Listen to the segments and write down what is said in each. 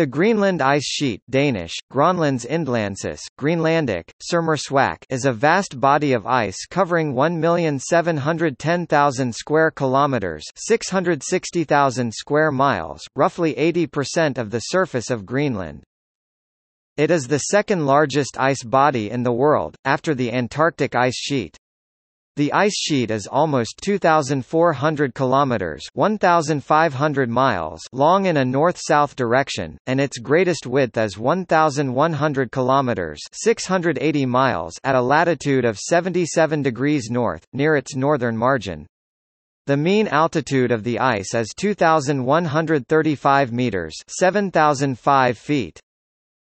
The Greenland ice sheet Danish, Greenlandic, Sermersuaq is a vast body of ice covering 1,710,000 square kilometers, 660,000 square miles, roughly 80% of the surface of Greenland. It is the second largest ice body in the world, after the Antarctic ice sheet. The ice sheet is almost 2,400 kilometers (1,500 miles) long in a north-south direction, and its greatest width is 1,100 kilometers (680 miles) at a latitude of 77 degrees north, near its northern margin. The mean altitude of the ice is 2,135 meters (7,005 feet).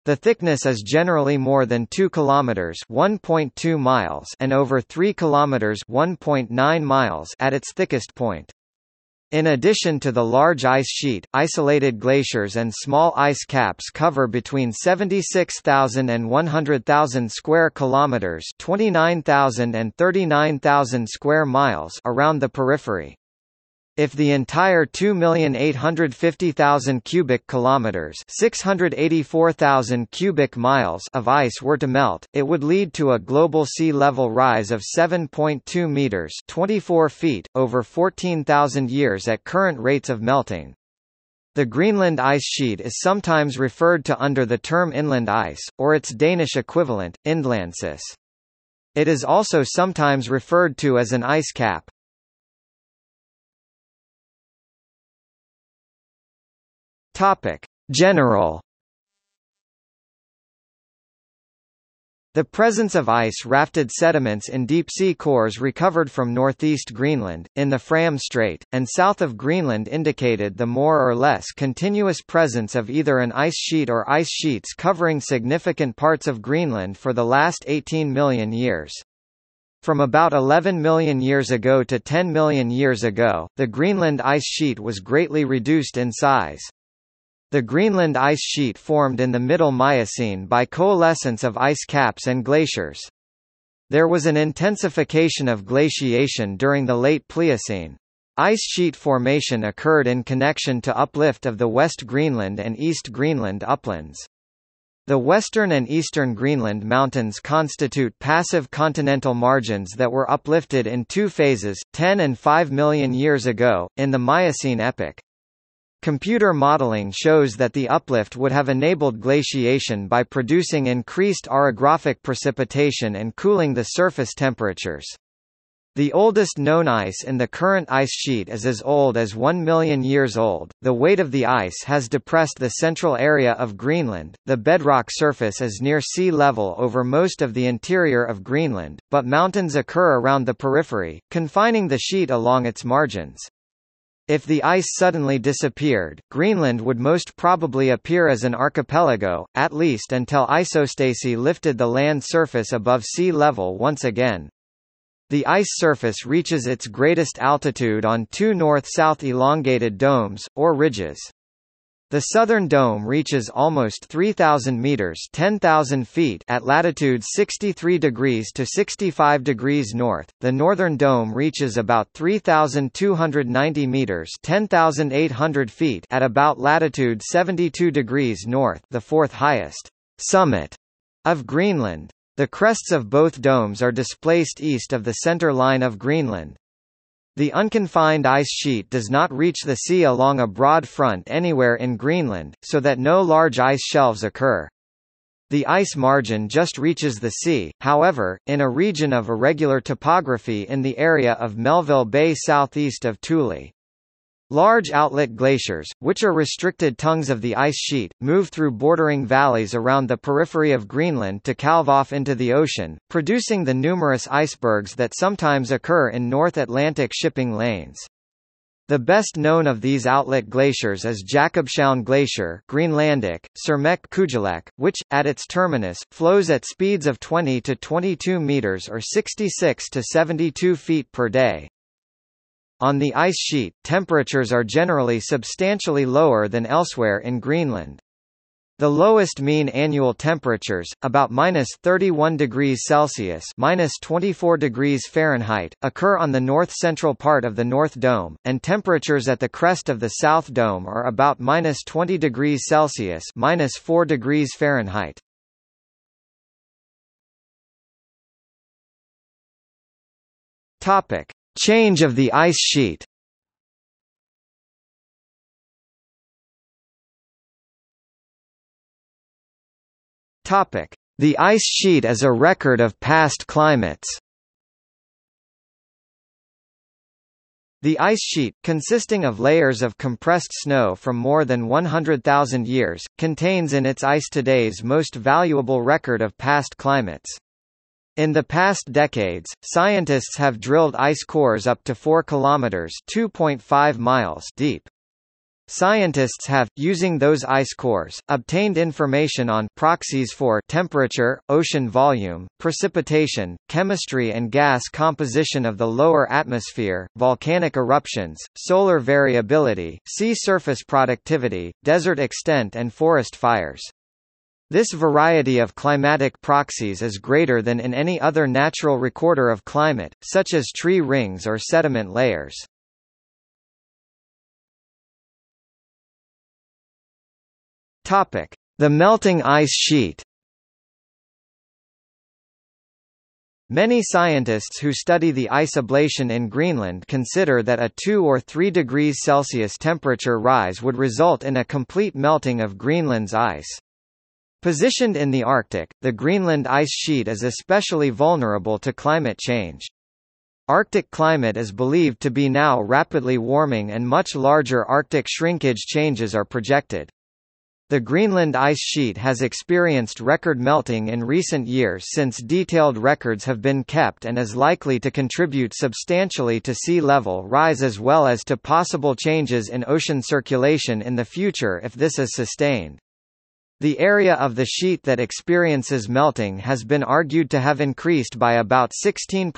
The thickness is generally more than 2 kilometers (1.2 miles) and over 3 kilometers (1.9 miles) at its thickest point. In addition to the large ice sheet, isolated glaciers and small ice caps cover between 76,000 and 100,000 square kilometers, 29,000 and 39,000 square miles around the periphery. If the entire 2,850,000 cubic kilometers, 684,000 cubic miles of ice were to melt, it would lead to a global sea level rise of 7.2 meters, 24 feet over 14,000 years at current rates of melting. The Greenland ice sheet is sometimes referred to under the term inland ice, or its Danish equivalent, Indlandsis. It is also sometimes referred to as an ice cap. Topic: General The presence of ice-rafted sediments in deep-sea cores recovered from northeast Greenland, in the Fram Strait, and south of Greenland indicated the more or less continuous presence of either an ice sheet or ice sheets covering significant parts of Greenland for the last 18 million years. From about 11 million years ago to 10 million years ago, the Greenland ice sheet was greatly reduced in size. The Greenland ice sheet formed in the Middle Miocene by coalescence of ice caps and glaciers. There was an intensification of glaciation during the late Pliocene. Ice sheet formation occurred in connection to uplift of the West Greenland and East Greenland uplands. The western and eastern Greenland mountains constitute passive continental margins that were uplifted in two phases, 10 and 5 million years ago, in the Miocene epoch. Computer modeling shows that the uplift would have enabled glaciation by producing increased orographic precipitation and cooling the surface temperatures. The oldest known ice in the current ice sheet is as old as 1 million years old. The weight of the ice has depressed the central area of Greenland. The bedrock surface is near sea level over most of the interior of Greenland, but mountains occur around the periphery, confining the sheet along its margins. If the ice suddenly disappeared, Greenland would most probably appear as an archipelago, at least until isostasy lifted the land surface above sea level once again. The ice surface reaches its greatest altitude on two north-south elongated domes, or ridges. The southern dome reaches almost 3,000 meters (10,000 feet) at latitude 63 degrees to 65 degrees north. The northern dome reaches about 3,290 meters (10,800 feet) at about latitude 72 degrees north, the fourth highest summit of Greenland. The crests of both domes are displaced east of the center line of Greenland. The unconfined ice sheet does not reach the sea along a broad front anywhere in Greenland, so that no large ice shelves occur. The ice margin just reaches the sea, however, in a region of irregular topography in the area of Melville Bay southeast of Thule. Large outlet glaciers, which are restricted tongues of the ice sheet, move through bordering valleys around the periphery of Greenland to calve off into the ocean, producing the numerous icebergs that sometimes occur in North Atlantic shipping lanes. The best known of these outlet glaciers is Jakobshavn Glacier Greenlandic, Sermeq Kujalleq, which, at its terminus, flows at speeds of 20 to 22 meters or 66 to 72 feet per day. On the ice sheet, temperatures are generally substantially lower than elsewhere in Greenland. The lowest mean annual temperatures, about minus 31 degrees Celsius minus 24 degrees Fahrenheit, occur on the north-central part of the North Dome, and temperatures at the crest of the South Dome are about minus 20 degrees Celsius minus 4 degrees Fahrenheit. Topic: Change of the ice sheet. Topic: The ice sheet as a record of past climates. The ice sheet, consisting of layers of compressed snow from more than 100,000 years, contains in its ice today's most valuable record of past climates. In the past decades, scientists have drilled ice cores up to 4 kilometers (2.5 miles) deep. Scientists have, using those ice cores, obtained information on proxies for temperature, ocean volume, precipitation, chemistry and gas composition of the lower atmosphere, volcanic eruptions, solar variability, sea surface productivity, desert extent and forest fires. This variety of climatic proxies is greater than in any other natural recorder of climate, such as tree rings or sediment layers. The melting ice sheet. Many scientists who study the ice ablation in Greenland consider that a 2 or 3 degrees Celsius temperature rise would result in a complete melting of Greenland's ice. Positioned in the Arctic, the Greenland ice sheet is especially vulnerable to climate change. Arctic climate is believed to be now rapidly warming and much larger Arctic shrinkage changes are projected. The Greenland ice sheet has experienced record melting in recent years since detailed records have been kept and is likely to contribute substantially to sea level rise as well as to possible changes in ocean circulation in the future if this is sustained. The area of the sheet that experiences melting has been argued to have increased by about 16%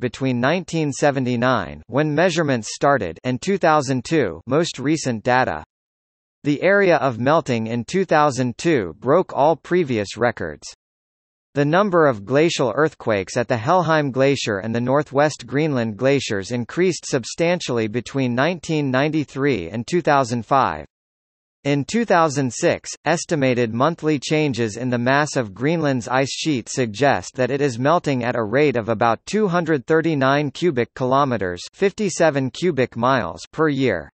between 1979 when measurements started and 2002 most recent data. The area of melting in 2002 broke all previous records. The number of glacial earthquakes at the Helheim Glacier and the Northwest Greenland glaciers increased substantially between 1993 and 2005. In 2006, estimated monthly changes in the mass of Greenland's ice sheet suggest that it is melting at a rate of about 239 cubic kilometers, 57 cubic miles per year.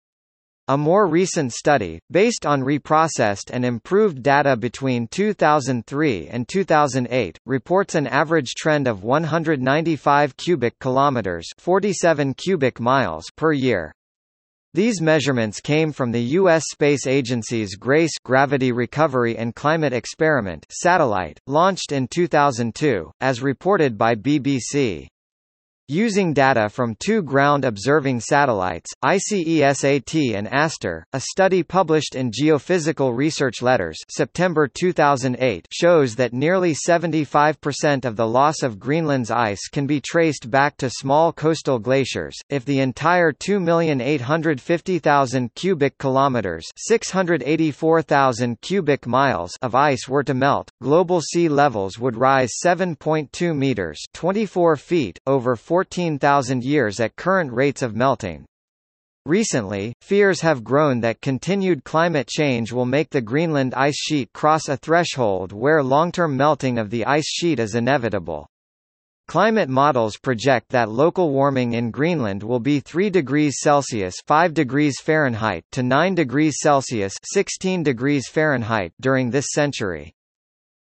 A more recent study, based on reprocessed and improved data between 2003 and 2008, reports an average trend of 195 cubic kilometers, 47 cubic miles per year. These measurements came from the U.S. Space Agency's GRACE Gravity Recovery and Climate Experiment satellite, launched in 2002, as reported by BBC. Using data from two ground-observing satellites, ICESAT and ASTER, a study published in Geophysical Research Letters September 2008 shows that nearly 75% of the loss of Greenland's ice can be traced back to small coastal glaciers. If the entire 2,850,000 cubic kilometers (684,000 cubic miles) of ice were to melt, global sea levels would rise 7.2 meters (24 feet) over 4 14,000 years at current rates of melting. Recently, fears have grown that continued climate change will make the Greenland ice sheet cross a threshold where long-term melting of the ice sheet is inevitable. Climate models project that local warming in Greenland will be 3 degrees Celsius 5 degrees Fahrenheit to 9 degrees Celsius 16 degrees Fahrenheit during this century.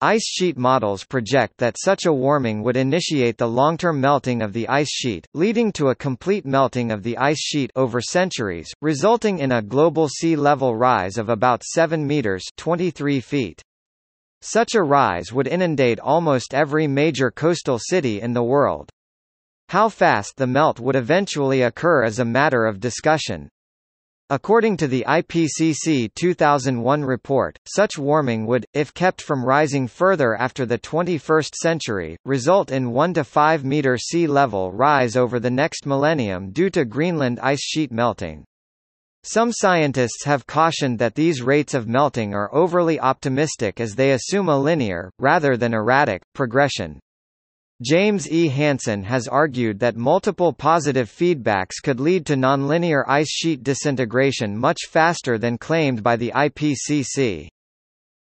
Ice sheet models project that such a warming would initiate the long-term melting of the ice sheet, leading to a complete melting of the ice sheet over centuries, resulting in a global sea level rise of about 7 meters 23 feet. Such a rise would inundate almost every major coastal city in the world. How fast the melt would eventually occur is a matter of discussion. According to the IPCC 2001 report, such warming would, if kept from rising further after the 21st century, result in 1 to 5 meter sea level rise over the next millennium due to Greenland ice sheet melting. Some scientists have cautioned that these rates of melting are overly optimistic as they assume a linear, rather than erratic, progression. James E. Hansen has argued that multiple positive feedbacks could lead to nonlinear ice sheet disintegration much faster than claimed by the IPCC.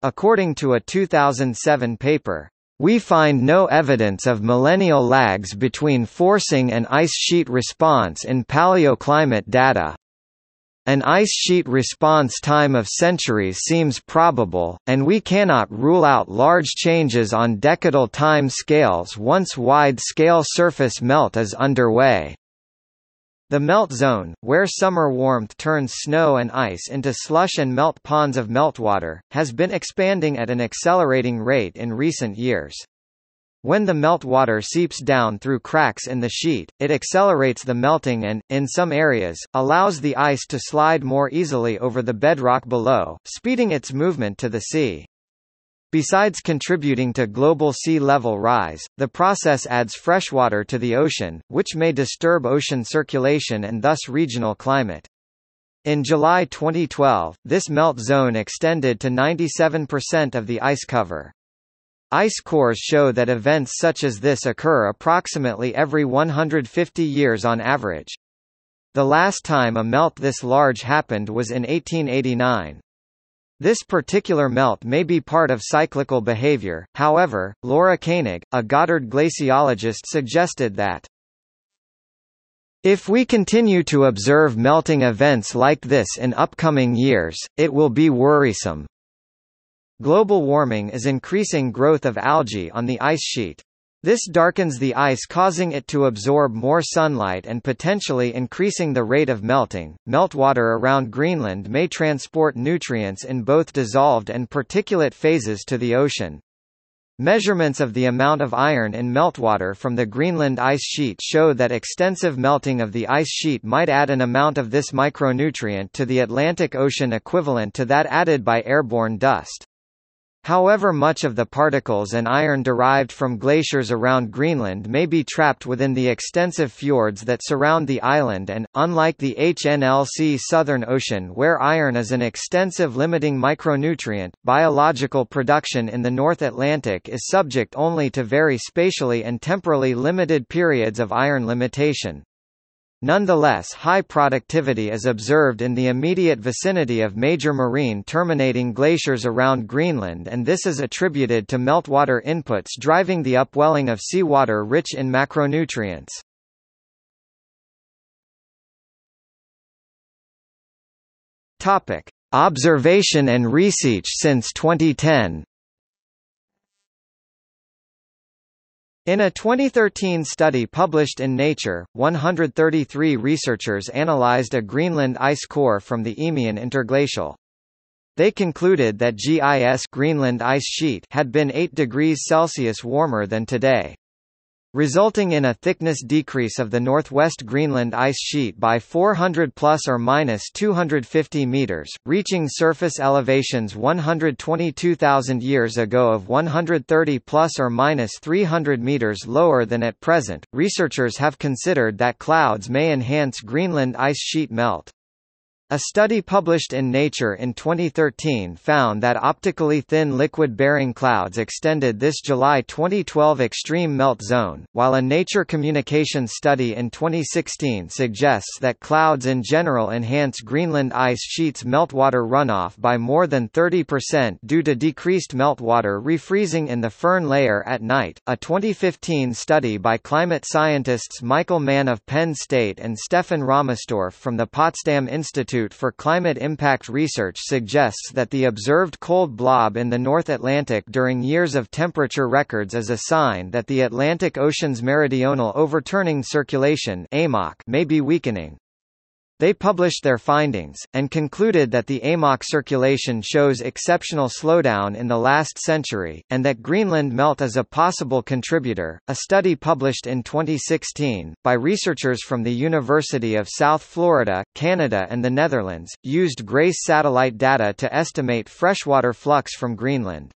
According to a 2007 paper, we find no evidence of millennial lags between forcing and ice sheet response in paleoclimate data. An ice sheet response time of centuries seems probable, and we cannot rule out large changes on decadal time scales once wide-scale surface melt is underway. The melt zone, where summer warmth turns snow and ice into slush and melt ponds of meltwater, has been expanding at an accelerating rate in recent years. When the meltwater seeps down through cracks in the sheet, it accelerates the melting and, in some areas, allows the ice to slide more easily over the bedrock below, speeding its movement to the sea. Besides contributing to global sea level rise, the process adds freshwater to the ocean, which may disturb ocean circulation and thus regional climate. In July 2012, this melt zone extended to 97% of the ice cover. Ice cores show that events such as this occur approximately every 150 years on average. The last time a melt this large happened was in 1889. This particular melt may be part of cyclical behavior, however, Laura Koenig, a Goddard glaciologist suggested that if we continue to observe melting events like this in upcoming years, it will be worrisome. Global warming is increasing growth of algae on the ice sheet. This darkens the ice causing it to absorb more sunlight and potentially increasing the rate of melting. Meltwater around Greenland may transport nutrients in both dissolved and particulate phases to the ocean. Measurements of the amount of iron in meltwater from the Greenland ice sheet show that extensive melting of the ice sheet might add an amount of this micronutrient to the Atlantic Ocean equivalent to that added by airborne dust. However much of the particles and iron derived from glaciers around Greenland may be trapped within the extensive fjords that surround the island and, unlike the HNLC Southern Ocean where iron is an extensive limiting micronutrient, biological production in the North Atlantic is subject only to very spatially and temporally limited periods of iron limitation. Nonetheless high productivity is observed in the immediate vicinity of major marine terminating glaciers around Greenland and this is attributed to meltwater inputs driving the upwelling of seawater rich in macronutrients. Observation and research since 2010. In a 2013 study published in Nature, 133 researchers analyzed a Greenland ice core from the Eemian interglacial. They concluded that GIS Greenland ice sheet had been 8 degrees Celsius warmer than today resulting in a thickness decrease of the northwest Greenland ice sheet by 400 plus or minus 250 meters, reaching surface elevations 122,000 years ago of 130 plus or minus 300 meters lower than at present. Researchers have considered that clouds may enhance Greenland ice sheet melt. A study published in Nature in 2013 found that optically thin liquid-bearing clouds extended this July 2012 extreme melt zone, while a Nature Communications study in 2016 suggests that clouds in general enhance Greenland ice sheets meltwater runoff by more than 30% due to decreased meltwater refreezing in the firn layer at night. A 2015 study by climate scientists Michael Mann of Penn State and Stefan Rahmstorf from the Potsdam Institute Institute for Climate Impact Research suggests that the observed cold blob in the North Atlantic during years of temperature records is a sign that the Atlantic Ocean's meridional overturning circulation may be weakening. They published their findings, and concluded that the AMOC circulation shows exceptional slowdown in the last century, and that Greenland melt is a possible contributor. A study published in 2016, by researchers from the University of South Florida, Canada, and the Netherlands, used GRACE satellite data to estimate freshwater flux from Greenland.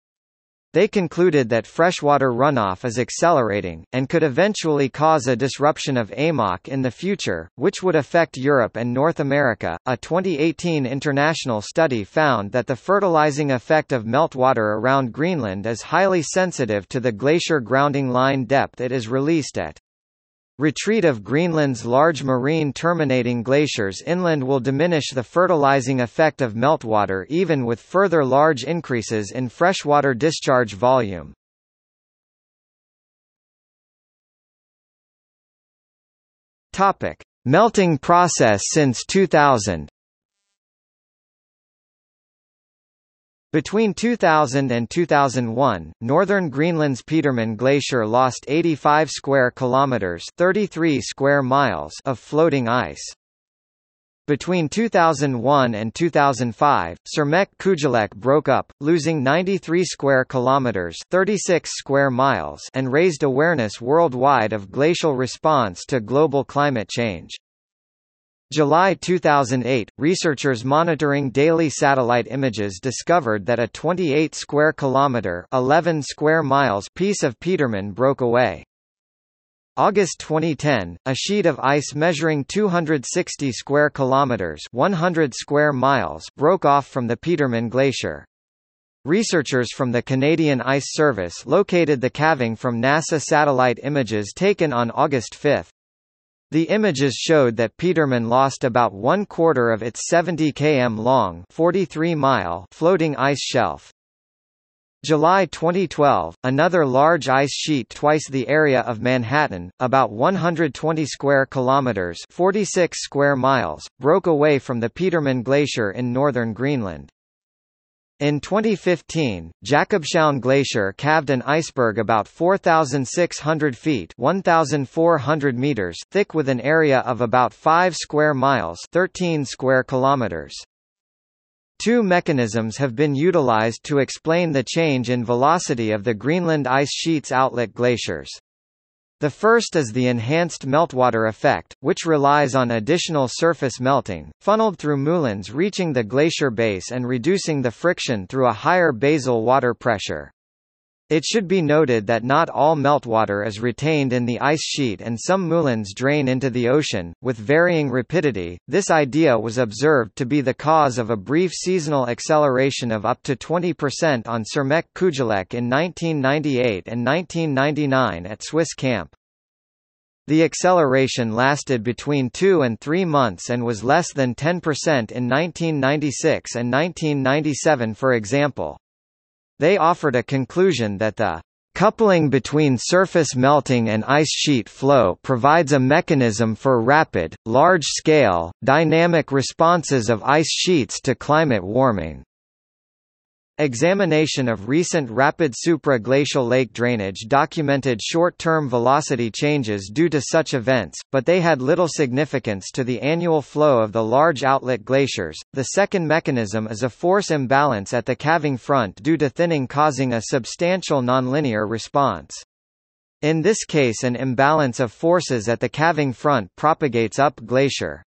They concluded that freshwater runoff is accelerating, and could eventually cause a disruption of AMOC in the future, which would affect Europe and North America. A 2018 international study found that the fertilizing effect of meltwater around Greenland is highly sensitive to the glacier grounding line depth it is released at. Retreat of Greenland's large marine terminating glaciers inland will diminish the fertilizing effect of meltwater even with further large increases in freshwater discharge volume. Topic: Melting process since 2000. Between 2000 and 2001, northern Greenland's Petermann Glacier lost 85 square kilometers, 33 square miles of floating ice. Between 2001 and 2005, Sermeq Kujalleq broke up, losing 93 square kilometers, 36 square miles, and raised awareness worldwide of glacial response to global climate change. July 2008, researchers monitoring daily satellite images discovered that a 28 square kilometer 11 square miles piece of Petermann broke away. August 2010, a sheet of ice measuring 260 square kilometers 100 square miles broke off from the Petermann Glacier. Researchers from the Canadian Ice Service located the calving from NASA satellite images taken on August 5. The images showed that Petermann lost about one quarter of its 70 km long 43 mile floating ice shelf. July 2012, another large ice sheet twice the area of Manhattan, about 120 square kilometers 46 square miles, broke away from the Petermann Glacier in northern Greenland. In 2015, Jakobshavn Glacier calved an iceberg about 4,600 feet 1,400 meters thick with an area of about 5 square miles 13 square kilometers. Two mechanisms have been utilized to explain the change in velocity of the Greenland ice sheet's outlet glaciers. The first is the enhanced meltwater effect, which relies on additional surface melting, funneled through moulins reaching the glacier base and reducing the friction through a higher basal water pressure. It should be noted that not all meltwater is retained in the ice sheet and some moulins drain into the ocean, with varying rapidity. This idea was observed to be the cause of a brief seasonal acceleration of up to 20% on Sermeq Kujalleq in 1998 and 1999 at Swiss Camp. The acceleration lasted between two and three months and was less than 10% in 1996 and 1997 for example. They offered a conclusion that the coupling between surface melting and ice sheet flow provides a mechanism for rapid, large-scale, dynamic responses of ice sheets to climate warming. Examination of recent rapid supra-glacial lake drainage documented short-term velocity changes due to such events, but they had little significance to the annual flow of the large outlet glaciers. The second mechanism is a force imbalance at the calving front due to thinning causing a substantial nonlinear response. In this case an imbalance of forces at the calving front propagates up glacier.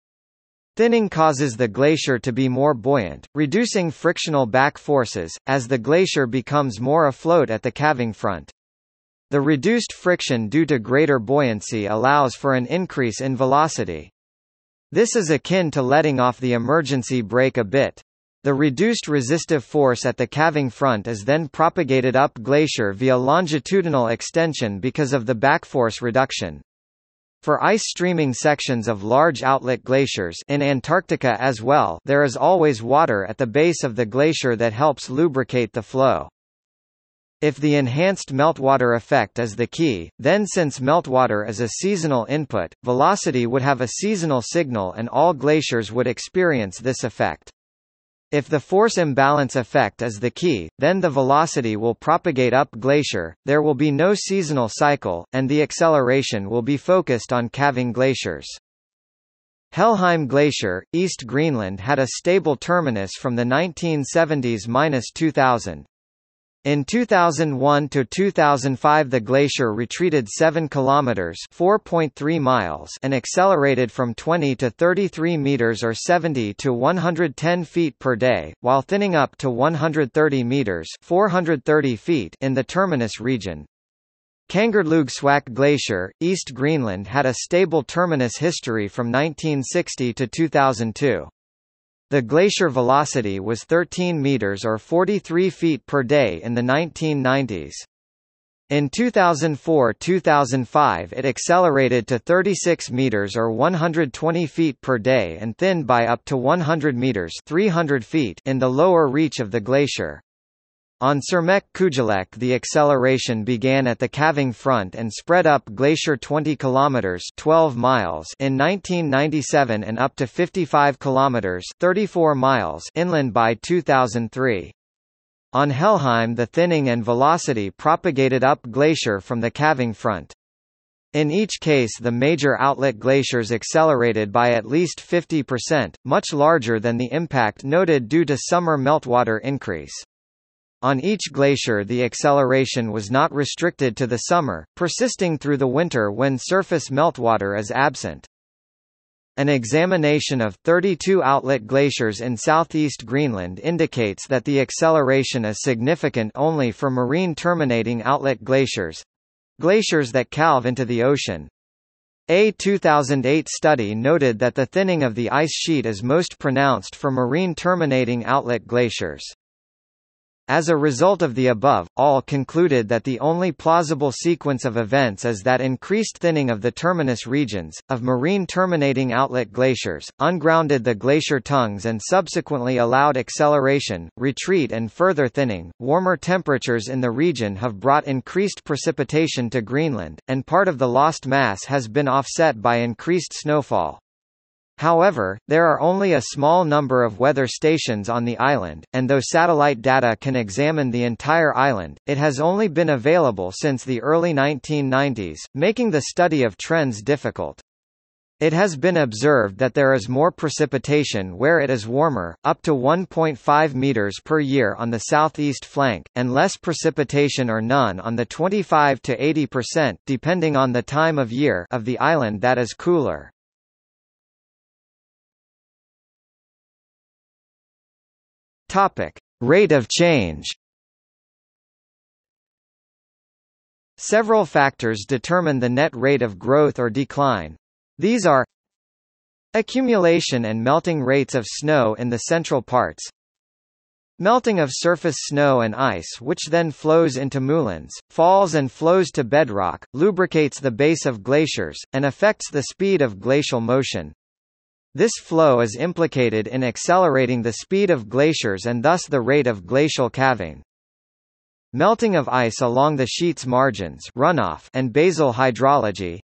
Thinning causes the glacier to be more buoyant, reducing frictional back forces, as the glacier becomes more afloat at the calving front. The reduced friction due to greater buoyancy allows for an increase in velocity. This is akin to letting off the emergency brake a bit. The reduced resistive force at the calving front is then propagated up glacier via longitudinal extension because of the backforce reduction. For ice streaming sections of large outlet glaciers in Antarctica as well there is always water at the base of the glacier that helps lubricate the flow. If the enhanced meltwater effect is the key, then since meltwater is a seasonal input, velocity would have a seasonal signal and all glaciers would experience this effect. If the force imbalance effect is the key, then the velocity will propagate up glacier, there will be no seasonal cycle, and the acceleration will be focused on calving glaciers. Helheim Glacier, East Greenland had a stable terminus from the 1970s–2000. In 2001 to 2005 the glacier retreated 7 kilometers, 4.3 miles, and accelerated from 20 to 33 meters or 70 to 110 feet per day, while thinning up to 130 meters, 430 feet in the terminus region. Kangerlussuaq Glacier, East Greenland had a stable terminus history from 1960 to 2002. The glacier velocity was 13 meters or 43 feet per day in the 1990s. In 2004–2005 it accelerated to 36 meters or 120 feet per day and thinned by up to 100 meters 300 feet in the lower reach of the glacier. On Sermeq Kujalleq the acceleration began at the calving front and spread up glacier 20 km 12 miles in 1997 and up to 55 km 34 miles inland by 2003. On Helheim the thinning and velocity propagated up glacier from the calving front. In each case the major outlet glaciers accelerated by at least 50%, much larger than the impact noted due to summer meltwater increase. On each glacier the acceleration was not restricted to the summer, persisting through the winter when surface meltwater is absent. An examination of 32 outlet glaciers in southeast Greenland indicates that the acceleration is significant only for marine terminating outlet glaciers glaciers that calve into the ocean. A 2008 study noted that the thinning of the ice sheet is most pronounced for marine terminating outlet glaciers. As a result of the above, all concluded that the only plausible sequence of events is that increased thinning of the terminus regions, of marine terminating outlet glaciers, ungrounded the glacier tongues and subsequently allowed acceleration, retreat and further thinning. Warmer temperatures in the region have brought increased precipitation to Greenland, and part of the lost mass has been offset by increased snowfall. However, there are only a small number of weather stations on the island, and though satellite data can examine the entire island, it has only been available since the early 1990s, making the study of trends difficult. It has been observed that there is more precipitation where it is warmer, up to 1.5 meters per year on the southeast flank, and less precipitation or none on the 25 to 80% depending on the time of year of the island that is cooler. Topic: Rate of change. Several factors determine the net rate of growth or decline. These are accumulation and melting rates of snow in the central parts, melting of surface snow and ice which then flows into moulins, falls and flows to bedrock, lubricates the base of glaciers, and affects the speed of glacial motion. This flow is implicated in accelerating the speed of glaciers and thus the rate of glacial calving. Melting of ice along the sheet's margins runoff and basal hydrology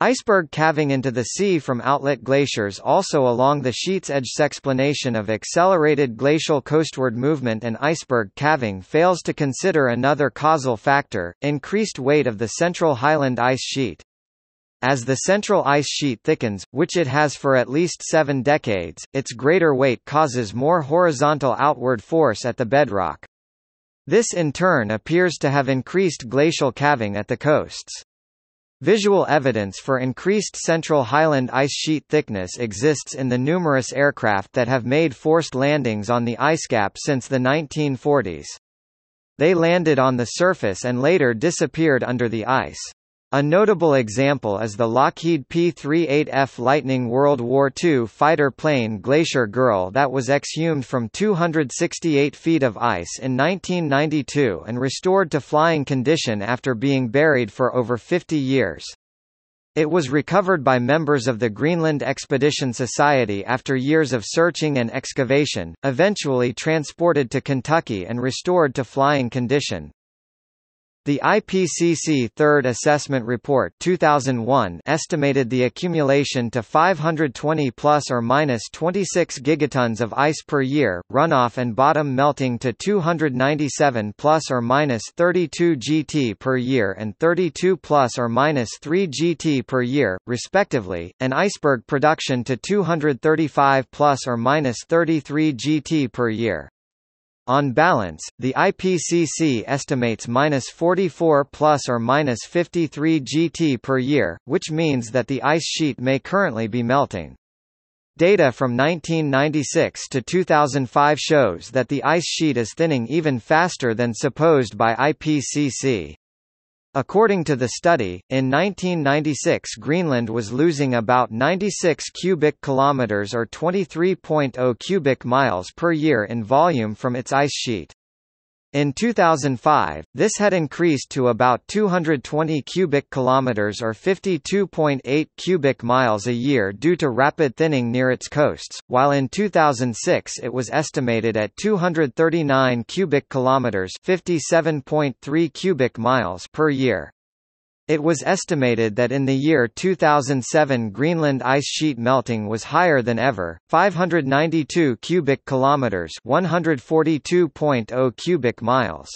Iceberg calving into the sea from outlet glaciers also along the sheet's edge. Explanation of accelerated glacial coastward movement and iceberg calving fails to consider another causal factor, increased weight of the central highland ice sheet. As the central ice sheet thickens, which it has for at least seven decades, its greater weight causes more horizontal outward force at the bedrock. This in turn appears to have increased glacial calving at the coasts. Visual evidence for increased central highland ice sheet thickness exists in the numerous aircraft that have made forced landings on the ice cap since the 1940s. They landed on the surface and later disappeared under the ice. A notable example is the Lockheed P-38F Lightning World War II fighter plane Glacier Girl that was exhumed from 268 feet of ice in 1992 and restored to flying condition after being buried for over 50 years. It was recovered by members of the Greenland Expedition Society after years of searching and excavation, eventually transported to Kentucky and restored to flying condition. The IPCC Third Assessment Report 2001 estimated the accumulation to 520 plus or minus 26 gigatons of ice per year, runoff and bottom melting to 297 plus or minus 32 GT per year and 32 plus or minus 3 GT per year, respectively, and iceberg production to 235 plus or minus 33 GT per year. On balance, the IPCC estimates minus 44 plus or minus 53 GT per year, which means that the ice sheet may currently be melting. Data from 1996 to 2005 shows that the ice sheet is thinning even faster than supposed by IPCC. According to the study, in 1996 Greenland was losing about 96 cubic kilometers or 23.0 cubic miles per year in volume from its ice sheet. In 2005, this had increased to about 220 cubic kilometers or 52.8 cubic miles a year due to rapid thinning near its coasts, while in 2006 it was estimated at 239 cubic kilometers, 57.3 cubic miles per year. It was estimated that in the year 2007 Greenland ice sheet melting was higher than ever, 592 cubic kilometers, 142.0 cubic miles.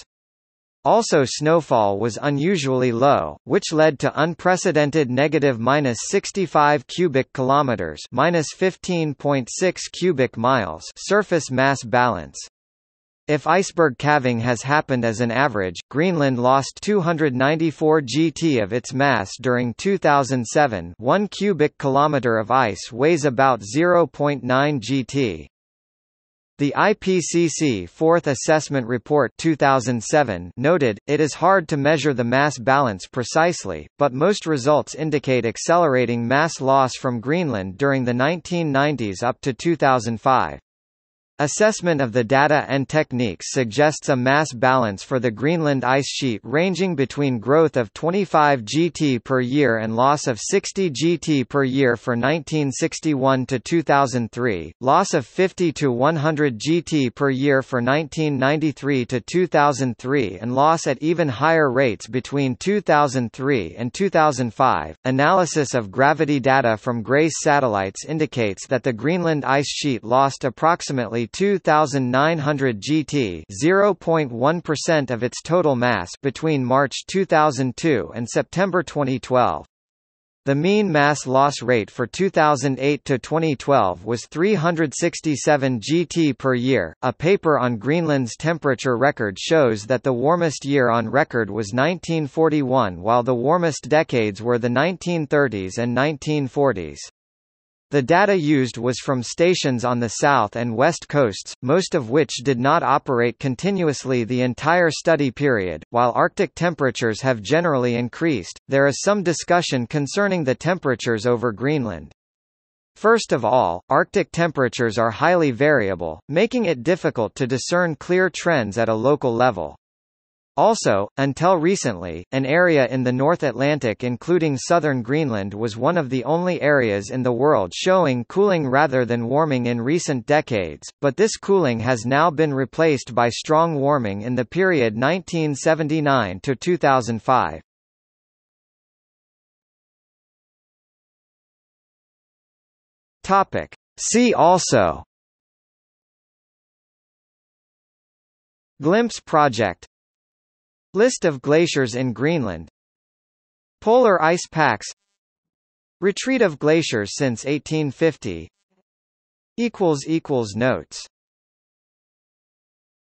Also snowfall was unusually low, which led to unprecedented negative minus 65 cubic kilometers, minus 15.6 cubic miles surface mass balance. If iceberg calving has happened as an average, Greenland lost 294 gt of its mass during 2007 1 cubic kilometer of ice weighs about 0.9 gt. The IPCC Fourth Assessment Report 2007 noted, it is hard to measure the mass balance precisely, but most results indicate accelerating mass loss from Greenland during the 1990s up to 2005. Assessment of the data and techniques suggests a mass balance for the Greenland ice sheet ranging between growth of 25 gt per year and loss of 60 gt per year for 1961 to 2003, loss of 50 to 100 gt per year for 1993 to 2003 and loss at even higher rates between 2003 and 2005. Analysis of gravity data from GRACE satellites indicates that the Greenland ice sheet lost approximately 2,900 GT 0.1% of its total mass between March 2002 and September 2012. The mean mass loss rate for 2008 to 2012 was 367 GT per year. A paper on Greenland's temperature record shows that the warmest year on record was 1941 while the warmest decades were the 1930s and 1940s. The data used was from stations on the south and west coasts, most of which did not operate continuously the entire study period. While Arctic temperatures have generally increased, there is some discussion concerning the temperatures over Greenland. First of all, Arctic temperatures are highly variable, making it difficult to discern clear trends at a local level. Also, until recently, an area in the North Atlantic including southern Greenland was one of the only areas in the world showing cooling rather than warming in recent decades, but this cooling has now been replaced by strong warming in the period 1979 to 2005. Topic. See also Glimpse Project List of glaciers in Greenland. Polar ice packs. Retreat of glaciers since 1850 Notes